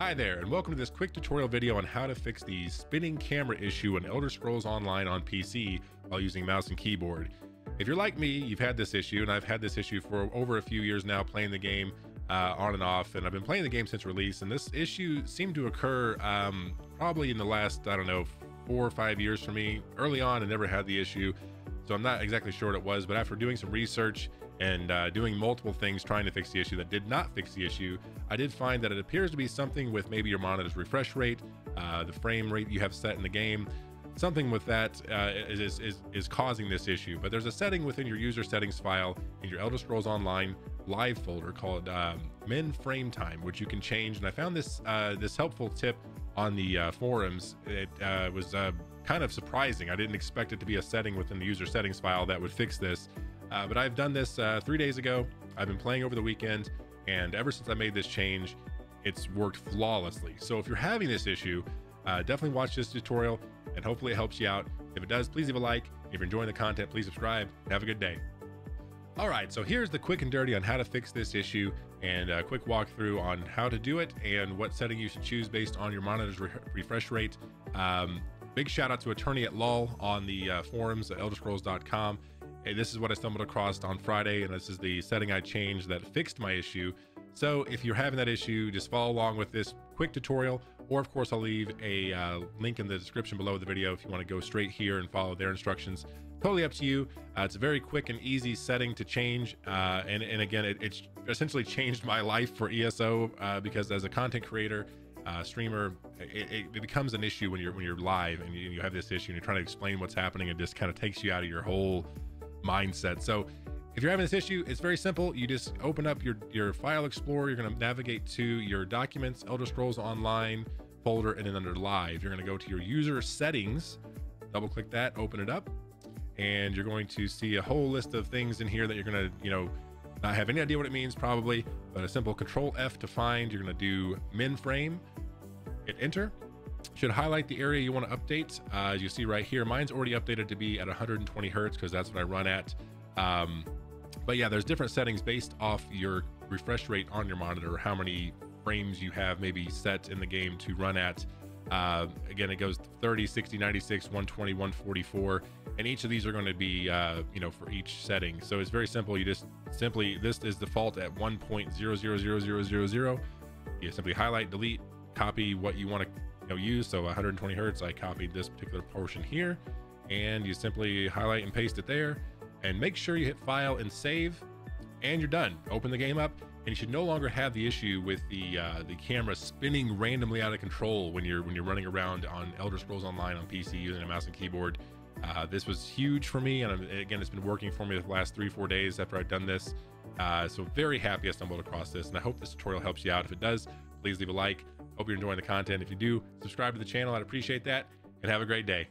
Hi there, and welcome to this quick tutorial video on how to fix the spinning camera issue in Elder Scrolls Online on PC while using mouse and keyboard. If you're like me, you've had this issue, and I've had this issue for over a few years now playing the game uh, on and off, and I've been playing the game since release, and this issue seemed to occur um, probably in the last, I don't know, four or five years for me. Early on, I never had the issue, so I'm not exactly sure what it was, but after doing some research and uh, doing multiple things trying to fix the issue that did not fix the issue, I did find that it appears to be something with maybe your monitor's refresh rate, uh, the frame rate you have set in the game. Something with that uh, is is, is causing this issue. But there's a setting within your user settings file in your Elder Scrolls Online live folder called um, min frame time, which you can change. And I found this uh, this helpful tip on the uh, forums. It uh, was kind of surprising. I didn't expect it to be a setting within the user settings file that would fix this. Uh, but I've done this uh, three days ago. I've been playing over the weekend, and ever since I made this change, it's worked flawlessly. So if you're having this issue, uh, definitely watch this tutorial, and hopefully it helps you out. If it does, please leave a like. If you're enjoying the content, please subscribe. Have a good day. All right, so here's the quick and dirty on how to fix this issue and a quick walkthrough on how to do it and what setting you should choose based on your monitor's re refresh rate. Um, big shout out to Attorney at Law on the uh, forums at elderscrolls.com. Hey, this is what I stumbled across on Friday, and this is the setting I changed that fixed my issue. So if you're having that issue, just follow along with this quick tutorial, or of course I'll leave a uh, link in the description below the video if you want to go straight here and follow their instructions. Totally up to you. Uh, it's a very quick and easy setting to change, uh, and, and again, it, it's essentially changed my life for ESO uh, because as a content creator, uh, streamer, it, it, becomes an issue when you're when you're live and you, you have this issue and you're trying to explain what's happening. It just kind of takes you out of your whole mindset. So if you're having this issue, it's very simple. You just open up your, your file explorer. You're going to navigate to your documents, Elder Scrolls Online folder, and then under live, you're going to go to your user settings, double click that, open it up, and you're going to see a whole list of things in here that you're going to, you know, not have any idea what it means probably, but a simple control F to find. You're going to do min frame, hit enter, should highlight the area you want to update. Uh, as you see right here, mine's already updated to be at 120 hertz because that's what I run at. Um, but yeah, there's different settings based off your refresh rate on your monitor, how many frames you have maybe set in the game to run at. Uh, again, it goes 30, 60, 96, 120, 144, and each of these are going to be, uh, you know, for each setting. So it's very simple. You just simply, this is default at 1.000000. You simply highlight, delete, copy what you want to you know, use. So 120 hertz, I copied this particular portion here and you simply highlight and paste it there and make sure you hit file and save and you're done. Open the game up and you should no longer have the issue with the uh, the camera spinning randomly out of control when you're when you're running around on Elder Scrolls Online on PC using a mouse and keyboard. Uh, this was huge for me, and again, it's been working for me the last three four days after I've done this. Uh, so very happy I stumbled across this, and I hope this tutorial helps you out. If it does, please leave a like. Hope you're enjoying the content. If you do, subscribe to the channel. I'd appreciate that. And have a great day.